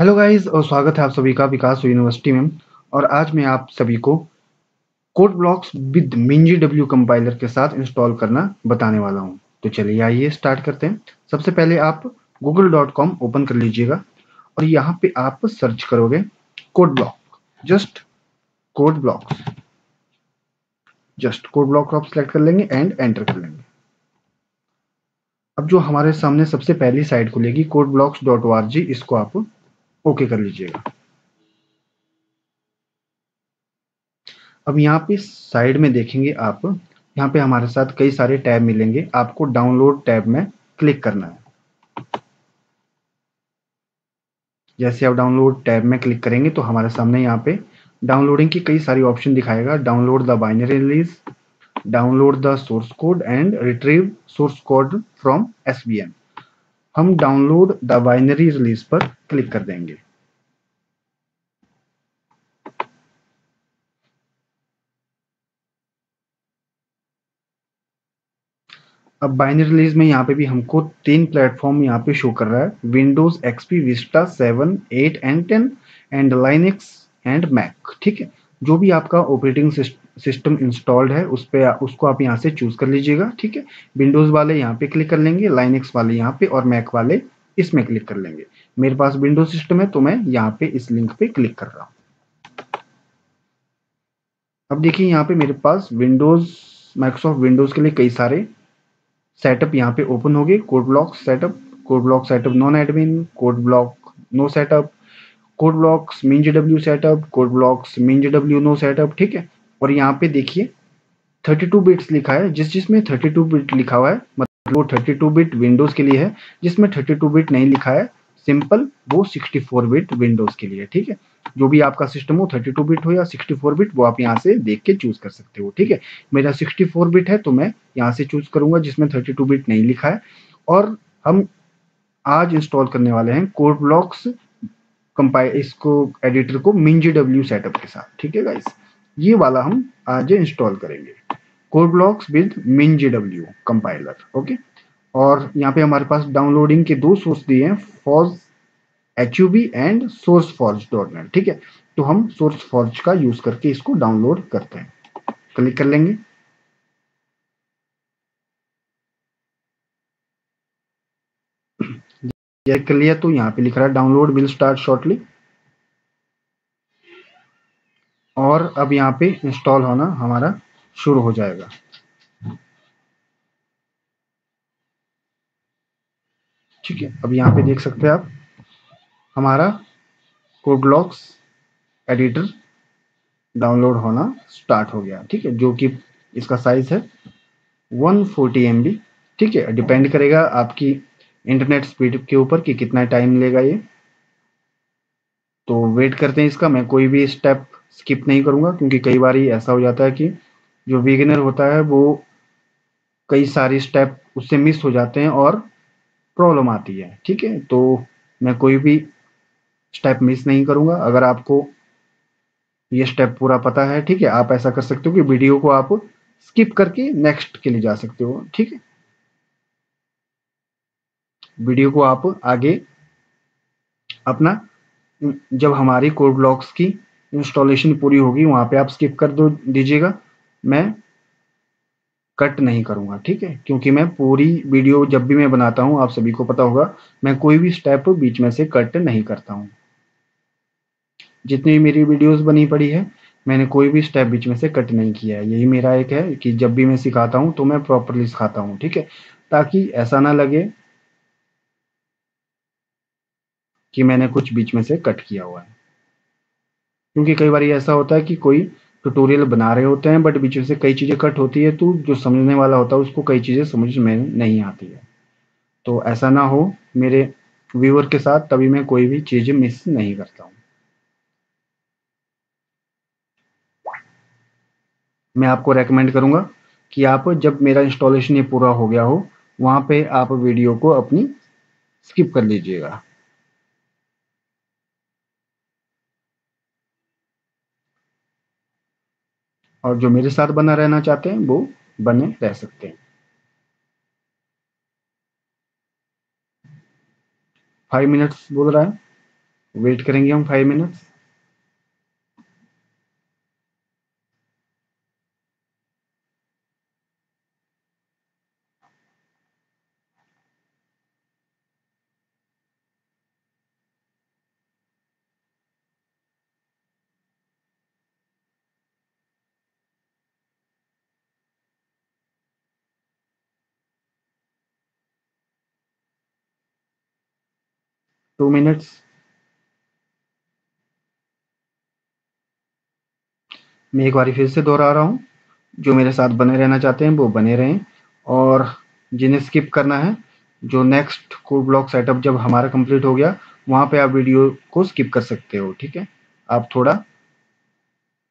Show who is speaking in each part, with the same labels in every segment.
Speaker 1: Hello guys, और स्वागत है आप सभी का विकास यूनिवर्सिटी में। और आज मैं आप सभी को कोड ब्लॉक्स विद मिंजी डब्ल्यू कंपाइलर के साथ इंस्टॉल करना बताने वाला हूँ। तो चलिए आइए स्टार्ट करते हैं। सबसे पहले आप गूगल डॉट कॉम ओपन कर लीजिएगा और यहाँ पे आप सर्च करोगे Code Block. Just Code Blocks. Just Code Block आप सेलेक्ट कर लेंगे एंड एंटर कर लेंगे। अब जो हमारे सामने सबसे पहली साइट खुलेगी Code Blocks dot O R G इसको आप ओके कर लीजिएगा। अब यहाँ पे साइड में देखेंगे आप, यहाँ पे हमारे साथ कई सारे टैब मिलेंगे, आपको डाउनलोड टैब में क्लिक करना है। जैसे आप डाउनलोड टैब में क्लिक करेंगे तो हमारे सामने यहाँ पे डाउनलोडिंग की कई सारी ऑप्शन दिखाएगा, download the binary release, download the source code and retrieve source code from S हम डाउनलोड द बाइनरी रिलीज़ पर क्लिक कर देंगे। अब बाइनरी रिलीज़ में यहाँ पे भी हमको तीन प्लेटफॉर्म यहाँ पे शो कर रहा है। Windows XP Vista seven eight and ten and Linux and Mac ठीक है? जो भी आपका ऑपरेटिंग सिस्टम इंस्टॉल्ड है, उस पर उसको आप यहाँ से चूज़ कर लीजिएगा, ठीक है? विंडोज़ वाले यहाँ पे क्लिक कर लेंगे लाइनेक्स वाले यहाँ पे और मैक वाले इसमें क्लिक कर लेंगे। मेरे पास विंडोज़ सिस्टम है तो मैं यहाँ पे इस लिंक पे क्लिक कर रहा हूँ। अब देखिए यहाँ पे मेरे पास विंडोज़ माइक्रोसॉफ्ट विंडोज़ के लिए कई सारे सेटअप यहाँ पे ओपन हो गए। Code block setup code block setup non admin code block no setup code blocks mean W setup code blocks mean W no setup ठीक है? और यहाँ पे देखिए 32 बिट्स लिखा है। जिस जिसमें 32 बिट लिखा हुआ है मतलब वो 32 बिट विंडोज़ के लिए है। जिसमें 32 बिट नहीं लिखा है सिंपल वो 64 बिट विंडोज़ के लिए ठीक है? जो भी आपका सिस्टम हो 32 बिट हो या 64 बिट वो आप यहाँ से देख के चूज़ कर सकते हो, ठीक है? मेरा 64 बिट है तो मैं यहाँ से चूज़ करूँगा जिसमें 32 बिट नहीं लिखा है। और हम आज इंस्टॉल करने वाले हैं कोड ब्लॉक्स कंपाइल इसको एडिटर को मिंजी डब्ल्यू सेटअप के साथ, ठीक है गाइस ये वाला हम आज इंस्टॉल करेंगे। कोड ब्लॉक्स विद मिन जी डब्ल्यू कंपाइलर ओके और यहाँ पे हमारे पास डाउनलोडिंग के दो सोर्स दिए हैं forge H and SourceForge dot net ठीक है? तो हम सोर्स फॉर्ज का यूज़ करके इसको डाउनलोड करते हैं। क्लिक कर लेंगे। कर लिया तो यहाँ पे लिख रहा है डाउनलोड विल स्टार्ट शॉर्टली और अब यहाँ पे इंस्टॉल होना हमारा शुरू हो जाएगा। ठीक है, अब यहाँ पे देख सकते हैं आप, हमारा कोडलॉक्स एडिटर डाउनलोड होना स्टार्ट हो गया, ठीक है, जो कि इसका साइज़ है 140 फोर्टी ठीक है डिपेंड करेगा आपकी इंटरनेट स्पीड के ऊपर कि कितना टाइम लेगा ये। तो वेट करते हैं इसका। मैं कोई भी स्टेप स्किप नहीं करूँगा, क्योंकि कई बार ऐसा हो जाता है कि जो बिगिनर होता है, वो कई सारे स्टेप उससे मिस हो जाते हैं और प्रॉब्लम आती है, ठीक है? तो मैं कोई भी स्टेप मिस नहीं करूँगा। अगर आपको ये स्टेप पूरा पता है, ठीक है? आप ऐसा कर सकते हो कि वीडियो को आप स्किप करके नेक्स्ट के लिए जा सकते हो, ठीक है? वीडियो को आप आगे अपना जब हमारी कोड ब्लॉक्स की इंस्टॉलेशन पूरी होगी, वहाँ पे आप स्किप कर दो, दीजिएगा। मैं कट नहीं करूँगा, ठीक है? क्योंकि मैं पूरी वीडियो जब भी मैं बनाता हूँ, आप सभी को पता होगा, मैं कोई भी स्टेप बीच में से कट नहीं करता हूँ। जितनी मेरी वीडियोस बनी पड़ी है, मैंने कोई भी स्टेप बीच में से कट नहीं किया है। यही मेरा एक है कि जब भी मैं सिखाता हूँ तो मैं प्रॉपरली सिखाता हूँ, ठीक है? ताकि ऐसा ना लगे कि मैंने कुछ बीच में से कट किया हुआ है। क्योंकि कई बार ऐसा होता है कि कोई ट्यूटोरियल बना रहे होते हैं बट बीच में से कई चीज़ें कट होती है तो जो समझने वाला होता है, उसको कई चीज़ें समझ में नहीं आती है। तो ऐसा ना हो, मेरे व्यूअर के साथ तभी मैं कोई भी चीज़ मिस नहीं करता हूँ। मैं आपको रेकमेंड करूँगा कि आप जब मेरा इंस्टॉलेशन ये पूरा हो गया हो, वहाँ पे आप वीडियो को अपनी स्किप कर लीजिएगा। और जो मेरे साथ बना रहना चाहते हैं, वो बने रह सकते हैं। फाइव मिनट्स बोल रहा है। वेट करेंगे हम फाइव मिनट्स टू मिनट्स मैं एक बार फिर से दोहरा रहा हूँ। जो मेरे साथ बने रहना चाहते हैं, वो बने रहें। और जिन्हें स्किप करना है, जो नेक्स्ट कोड ब्लॉक सेटअप जब हमारा कंप्लीट हो गया, वहाँ पे आप वीडियो को स्किप कर सकते हो, ठीक है? आप थोड़ा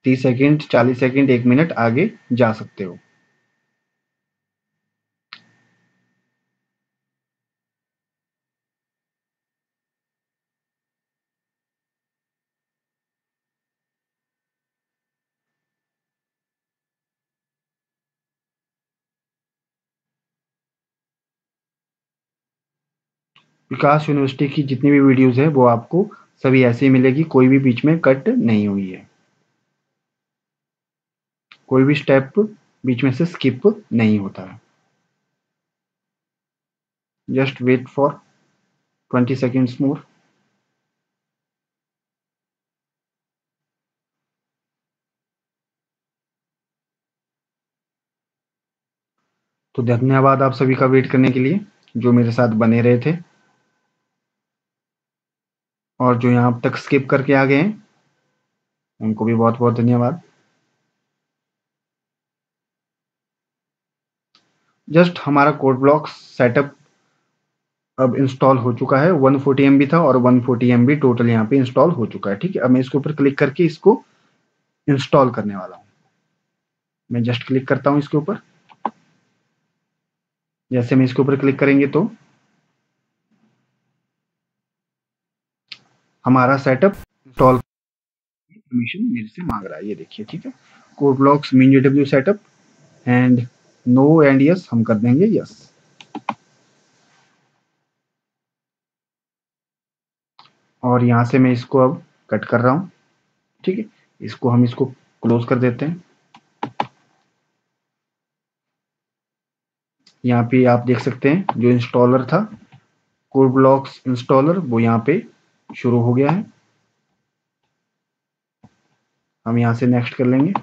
Speaker 1: तीस सेकेंड चालीस सेकेंड एक मिनट आगे जा सकते हो। विकास यूनिवर्सिटी की जितनी भी वीडियोस है, वो आपको सभी ऐसे ही मिलेगी, कोई भी बीच में कट नहीं हुई है। कोई भी स्टेप बीच में से स्किप नहीं होता है। Just wait for twenty seconds more तो धन्यवाद आप सभी का वेट करने के लिए, जो मेरे साथ बने रहे थे और जो यहाँ तक स्किप करके आ गए हैं, उनको भी बहुत बहुत धन्यवाद। जस्ट हमारा कोड ब्लॉक सेटअप अब इंस्टॉल हो चुका है। 140 फोर्टी था और 140 फोर्टी टोटल यहाँ पे इंस्टॉल हो चुका है, ठीक है? अब मैं इसके ऊपर क्लिक करके इसको इंस्टॉल करने वाला हूँ। मैं जस्ट क्लिक करता हूँ इसके ऊपर। जैसे मैं इसके ऊपर क्लिक करेंगे तो हमारा सेटअप इंस्टॉल परमिशन मेरे से मांग रहा है। ये देखिए, ठीक है? Code blocks mean W setup and no and yes हम कर देंगे यस और यहाँ से मैं इसको अब कट कर रहा हूँ, ठीक है? इसको हम इसको क्लोज कर देते हैं। यहाँ पे आप देख सकते हैं, जो इंस्टॉलर था कोड ब्लॉक्स इंस्टॉलर वो यहाँ पे शुरू हो गया है। हम यहाँ से नेक्स्ट कर लेंगे।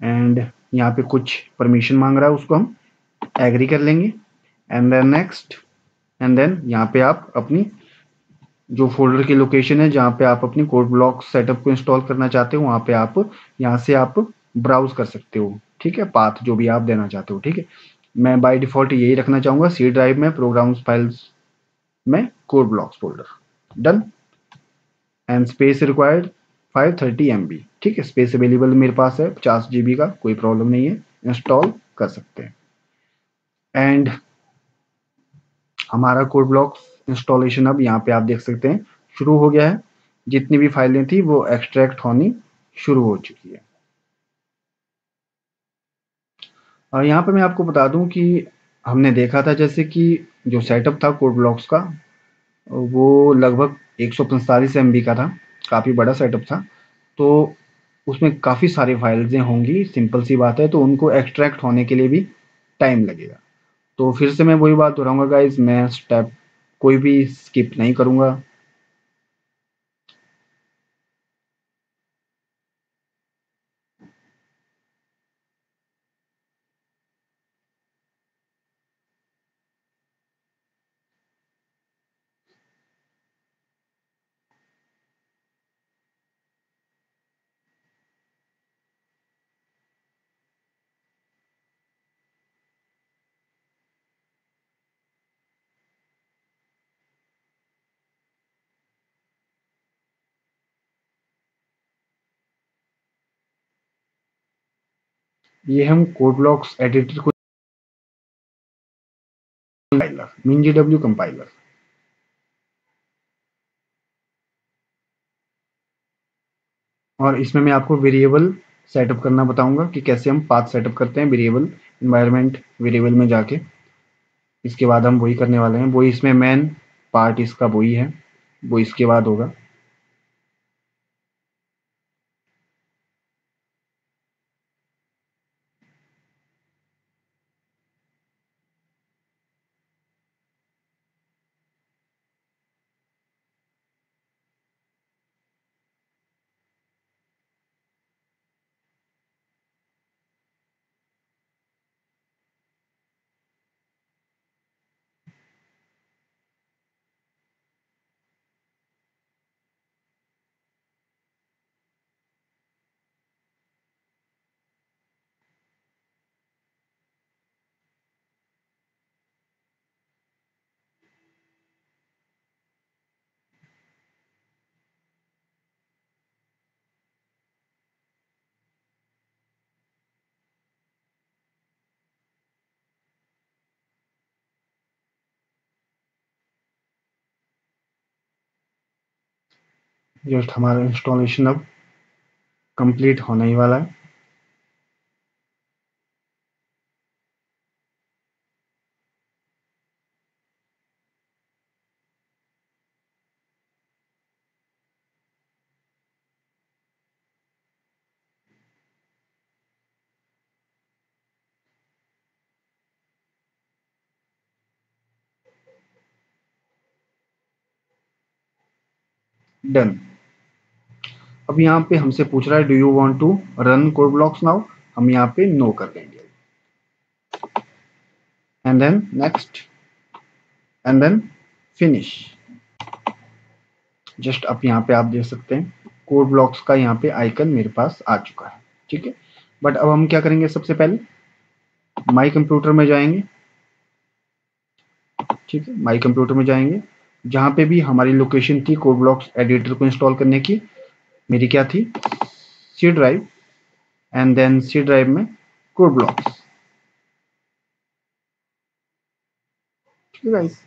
Speaker 1: एंड यहाँ पे कुछ परमिशन मांग रहा है उसको हम। एग्री कर लेंगे। And then next and then यहाँ पे आप अपनी जो फोल्डर की लोकेशन है, जहाँ पे आप अपनी कोड ब्लॉक सेटअप को इंस्टॉल करना चाहते हो, वहाँ पे आप यहाँ से आप ब्राउज कर सकते हो। ठीक है? पाथ जो भी आप देना चाहते हो। ठीक है? मैं बाय डिफ़ॉल्ट यही रखना चाहूँगा। सी ड्राइव में प्रोग्राम फाइल्स में Code Blocks folder done and space required 530 M ठीक है स्पेस अवेलेबल मेरे पास है, पचास जी का, कोई प्रॉब्लम नहीं है इंस्टॉल कर सकते हैं। एंड हमारा कोड ब्लॉक इंस्टॉलेशन अब यहाँ पे आप देख सकते हैं, शुरू हो गया है। जितनी भी फाइलें थी, वो एक्सट्रैक्ट होनी शुरू हो चुकी है। और यहाँ पर मैं आपको बता दूँ कि हमने देखा था जैसे कि जो सेटअप था कोड ब्लॉक्स का वो लगभग एक सौ पैंतालीस एम का था, काफ़ी बड़ा सेटअप था। तो उसमें काफ़ी सारी फाइल्सें होंगी सिंपल सी बात है तो उनको एक्सट्रैक्ट होने के लिए भी टाइम लगेगा। तो फिर से मैं वही बात दोहराऊँगा गाइज़ मैं स्टेप कोई भी स्किप नहीं करूँगा। ये हम कोड ब्लॉक्स एडिटर को कंपाइलर मिन डब्ल्यू कंपाइलर और इसमें मैं आपको वेरिएबल सेटअप करना बताऊँगा कि कैसे हम पाथ सेटअप करते हैं वेरिएबल इन्वायरमेंट वेरिएबल में जाके। इसके बाद हम वही करने वाले हैं। वही इसमें मेन पार्ट इसका वही है। वो इसके बाद होगा। जस्ट हमारा इंस्टॉलेशन अब कंप्लीट होने ही वाला है। डन अब यहाँ पे हमसे पूछ रहा है do you want to run Code Blocks now हम यहाँ पे नो कर देंगे। And then next and then finish just अब यहाँ पे आप देख सकते हैं कोड ब्लॉक्स का यहाँ पे आइकन मेरे पास आ चुका है, ठीक है? बट अब हम क्या करेंगे सबसे पहले? माई कंप्यूटर में जाएँगे, ठीक है? माई कंप्यूटर में जाएँगे, जहाँ पे भी हमारी लोकेशन थी कोड ब्लॉक्स एडिटर को इंस्टॉल करने की मेरी क्या थी? C drive and then C drive में Code Blocks guys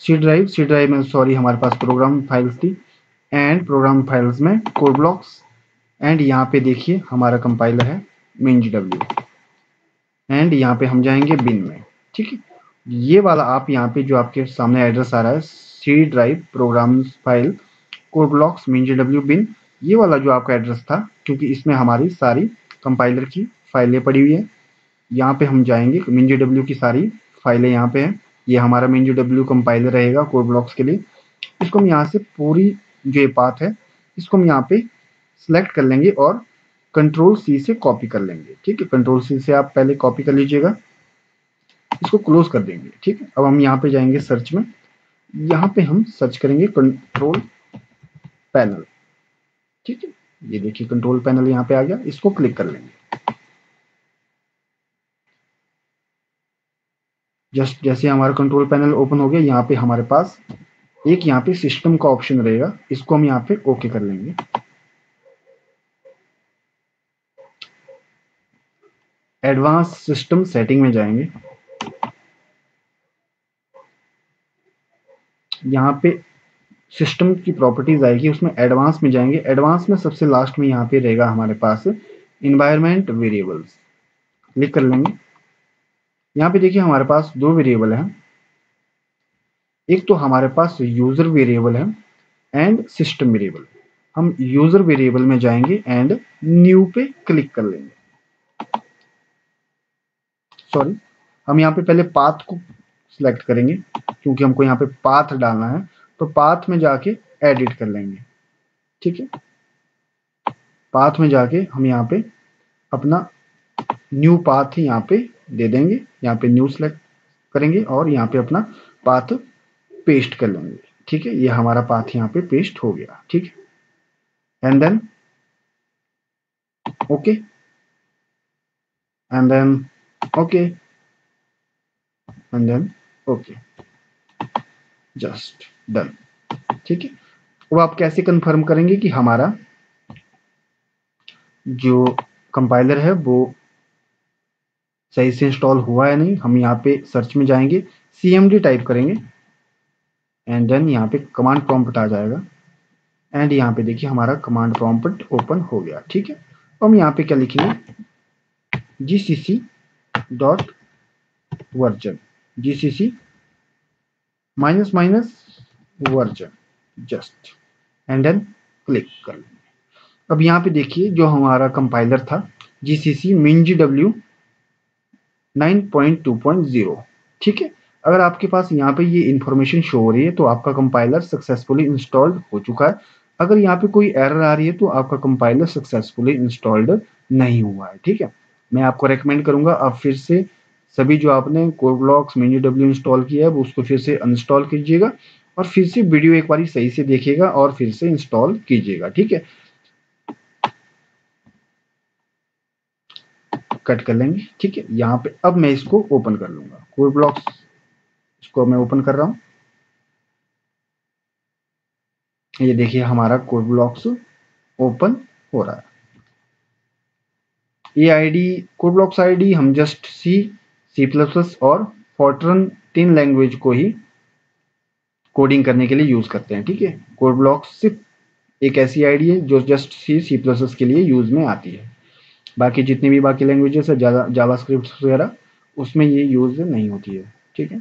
Speaker 1: C drive C drive में सॉरी हमारे पास प्रोग्राम फाइल्स थी एंड प्रोग्राम फाइल्स में कोड ब्लॉक्स एंड यहाँ पे देखिए हमारा कंपाइलर है मिन जी डब्ल्यू एंड यहाँ पे हम जाएँगे बिन में. ठीक है? ये वाला आप यहाँ पे जो आपके सामने एड्रेस आ रहा है C drive program file Code Blocks मिन जी डब्ल्यू बिन ये वाला जो आपका एड्रेस था, क्योंकि इसमें हमारी सारी कंपाइलर की फाइलें पड़ी हुई है। यहाँ पे हम जाएँगे मिन जी डब्ल्यू की सारी फाइलें यहाँ पे हैं। ये हमारा मिन जी डब्ल्यू कंपाइलर रहेगा कोड ब्लॉक्स के लिए। इसको हम यहाँ से पूरी जो ये पाथ है, इसको हम यहाँ पे सिलेक्ट कर लेंगे और कंट्रोल सी से कॉपी कर लेंगे। ठीक है? कंट्रोल सी से आप पहले कॉपी कर लीजिएगा। इसको क्लोज कर देंगे, ठीक है? अब हम यहाँ पे जाएँगे सर्च में। यहाँ पे हम सर्च करेंगे कंट्रोल पैनल ठीक है? ये देखिए कंट्रोल पैनल यहाँ पे आ गया, इसको क्लिक कर लेंगे। जस्ट जैसे हमारा कंट्रोल पैनल ओपन हो गया, यहाँ पे हमारे पास एक यहाँ पे सिस्टम का ऑप्शन रहेगा, इसको हम यहाँ पे ओके कर लेंगे। एडवांस सिस्टम सेटिंग में जाएँगे। यहाँ पे सिस्टम की प्रॉपर्टीज़ आएगी, उसमें एडवांस में जाएँगे। एडवांस में सबसे लास्ट में यहाँ पे रहेगा हमारे पास इन्वायरमेंट वेरिएबल्स क्लिक कर लेंगे। यहाँ पे देखिए हमारे पास दो वेरिएबल हैं। एक तो हमारे पास यूज़र वेरिएबल है एंड सिस्टम वेरिएबल हम यूज़र वेरिएबल में जाएँगे एंड न्यू पे क्लिक कर लेंगे। सॉरी हम यहाँ पे पहले पाथ को सिलेक्ट करेंगे। क्योंकि हमको यहाँ पे पाथ डालना है तो पाथ में जाके एडिट कर लेंगे। ठीक है? पाथ में जाके हम यहाँ पे अपना न्यू पाथ यहाँ पे दे देंगे, यहाँ पे न्यू सेलेक्ट करेंगे और यहाँ पे अपना पाथ पेस्ट कर लेंगे। ठीक है? ये हमारा पाथ यहाँ पे पेस्ट हो गया। ठीक है? And then okay and then okay? And then, okay? Just done ठीक है? अब आप कैसे कंफर्म करेंगे कि हमारा जो कंपाइलर है, वो सही से इंस्टॉल हुआ है नहीं? हम यहाँ पे सर्च में जाएँगे, cmd टाइप करेंगे एंड देन यहाँ पे कमांड प्रॉम्प्ट आ जाएगा। एंड यहाँ पे देखिए, हमारा कमांड प्रॉम्प्ट ओपन हो गया। ठीक है? हम यहाँ पे क्या लिखेंगे? G C C dot version GCC minus minus version just and then click कर। लेंगे अब यहाँ पे देखिए जो हमारा कंपाइलर था जीसीसी मिंजी डब्ल्यू 9.2.0 ठीक है? अगर आपके पास यहाँ पे ये इंफॉर्मेशन शो हो रही है तो आपका कंपाइलर सक्सेसफुली इंस्टॉल्ड हो चुका है। अगर यहाँ पे कोई एरर आ रही है तो आपका कंपाइलर सक्सेसफुली इंस्टॉल्ड नहीं हुआ है। ठीक है? मैं आपको रेकमेंड करूँगा, आप फिर से सभी जो आपने code blocks menu W install किया है उसको फिर से अनइंस्टॉल कीजिएगा और फिर से वीडियो एक बार सही से देखिएगा और फिर से इंस्टॉल कीजिएगा, ठीक है? कट कर लेंगे, ठीक है? यहाँ पे अब मैं इसको ओपन कर लूँगा। कोड ब्लॉक्स इसको मैं ओपन कर रहा हूँ। ये देखिए हमारा कोड ब्लॉक्स ओपन हो रहा है। ये आईडी कोड ब्लॉक्स आईडी हम जस्ट सी सी प्लस और फॉर्ट्रन तीन लैंग्वेज को ही कोडिंग करने के लिए यूज़ करते हैं, ठीक है? कोड ब्लॉक्स सिर्फ़ एक ऐसी आईडी है जो जस्ट सी सी प्लस के लिए यूज़ में आती है। बाकी जितनी भी बाकी लैंग्वेजेस है जावा स्क्रिप्ट वगैरह, उसमें ये यूज़ नहीं होती है, ठीक है?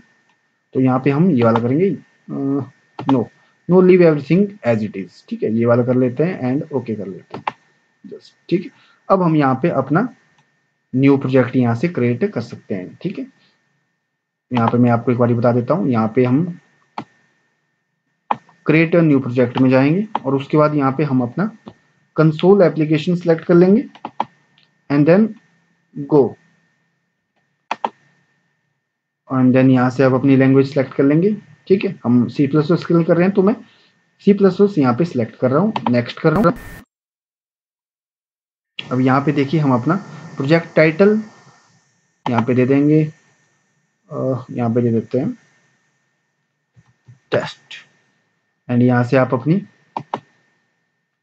Speaker 1: तो यहाँ पे हम ये वाला करेंगे no no leave everything as it is ठीक है? ये वाला कर लेते हैं एंड ओके okay कर लेते हैं जस्ट ठीक है? अब हम यहाँ पे अपना न्यू प्रोजेक्ट यहाँ से क्रिएट कर सकते हैं, ठीक है? यहाँ पे मैं आपको एक बार बता देता हूँ, यहाँ पे हम क्रिएट न्यू प्रोजेक्ट में जाएँगे और उसके बाद यहाँ पे हम अपना कंसोल एप्लीकेशन सेलेक्ट कर लेंगे and then go and then यहाँ से आप अपनी लैंग्वेज सेलेक्ट कर लेंगे, ठीक है? हम सी प्लस प्लस कर रहे हैं तो मैं सी प्लस प्लस यहाँ पे सिलेक्ट कर रहा हूँ नेक्स्ट कर रहा हूँ। अब यहाँ पे देखिए हम अपना प्रोजेक्ट टाइटल यहाँ पे दे देंगे। यहाँ पे दे देते हैं। टेस्ट। एंड यहाँ से आप अपनी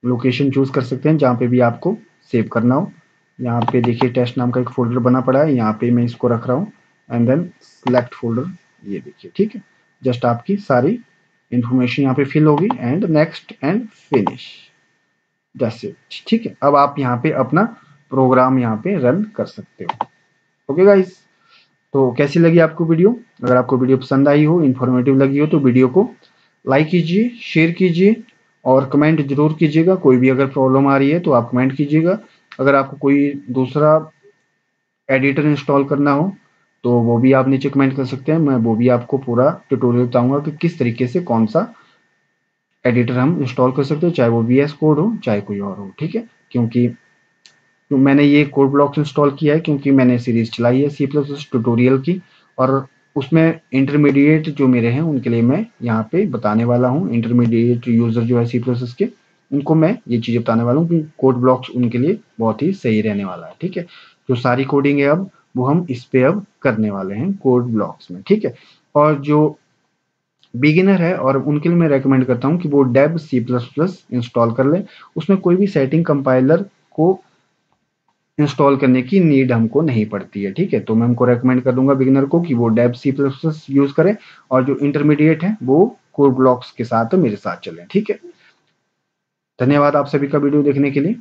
Speaker 1: लोकेशन चूज़ कर सकते हैं जहाँ पे भी आपको सेव करना हो। यहाँ पे देखिए टेस्ट नाम का एक फोल्डर बना पड़ा है। यहाँ पे मैं इसको रख रहा हूँ। एंड देन सिलेक्ट फोल्डर ये देखिए, ठीक है? जस्ट आपकी सारी इंफॉर्मेशन यहाँ पे फिल होगी। एंड नेक्स्ट एंड फिनिश जैसे ठीक है? अब आप यहाँ पे अपना प्रोग्राम यहाँ पे रन कर सकते हो। ओके गाइस तो कैसी लगी आपको वीडियो अगर आपको वीडियो पसंद आई हो इन्फॉर्मेटिव लगी हो तो वीडियो को लाइक कीजिए शेयर कीजिए और कमेंट ज़रूर कीजिएगा। कोई भी अगर प्रॉब्लम आ रही है तो आप कमेंट कीजिएगा। अगर आपको कोई दूसरा एडिटर इंस्टॉल करना हो तो वो भी आप नीचे कमेंट कर सकते हैं। मैं वो भी आपको पूरा ट्यूटोरियल बताऊँगा कि किस तरीके से कौन सा एडिटर हम इंस्टॉल कर सकते हो, चाहे वो वी कोड हो, चाहे कोई और हो, ठीक है? क्योंकि मैंने ये कोड ब्लॉक्स इंस्टॉल किया है क्योंकि मैंने सीरीज़ चलाई है सी प्लस ट्यूटोरियल की और उसमें इंटरमीडिएट जो मेरे हैं, उनके लिए मैं यहाँ पे बताने वाला हूँ। इंटरमीडिएट यूज़र जो है सी प्लस के, उनको मैं ये चीज़ें बताने वाला हूँ कि कोड ब्लॉक्स उनके लिए बहुत ही सही रहने वाला है, ठीक है? जो सारी कोडिंग है अब, वो हम इस पे अब करने वाले हैं कोड ब्लॉक्स में, ठीक है? और जो बिगिनर है और उनके लिए मैं रेकमेंड करता हूँ कि वो Dev C plus plus install कर ले। उसमें कोई भी सेटिंग कंपाइलर को इंस्टॉल करने की नीड हमको नहीं पड़ती है, ठीक है? तो मैं हमको रेकमेंड कर दूँगा बिगिनर को कि वो डेब सी प्लस यूज़ करें और जो इंटरमीडिएट है, वो कोर ब्लॉक्स के साथ मेरे साथ चलें, ठीक है? धन्यवाद आप सभी का वीडियो देखने के लिए।